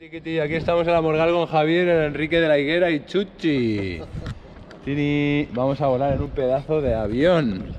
Aquí estamos en la Morgal con Javier, el Enrique de la Higuera y Chuchi. Vamos a volar en un pedazo de avión.